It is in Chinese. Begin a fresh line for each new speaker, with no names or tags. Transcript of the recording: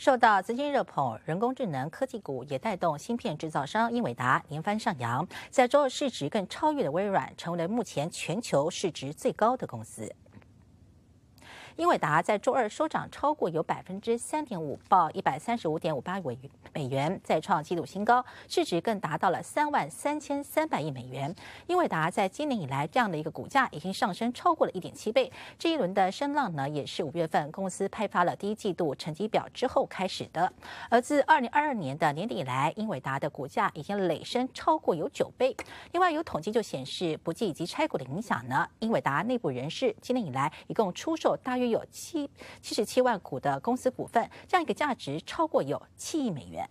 受到资金热捧，人工智能科技股也带动芯片制造商英伟达连番上扬，在周二市值更超越了微软，成为了目前全球市值最高的公司。英伟达在周二收涨超过有百分之三点五，报一百三十五点五八美元，再创纪录新高，市值更达到了三万三千三百亿美元。英伟达在今年以来这样的一个股价已经上升超过了一点七倍。这一轮的升浪呢，也是五月份公司派发了第一季度成绩表之后开始的。而自二零二二年的年底以来，英伟达的股价已经累升超过有九倍。另外有统计就显示，不计以及拆股的影响呢，英伟达内部人士今年以来一共出售大约有七七十七万股的公司股份，这样一个价值超过有七亿美元。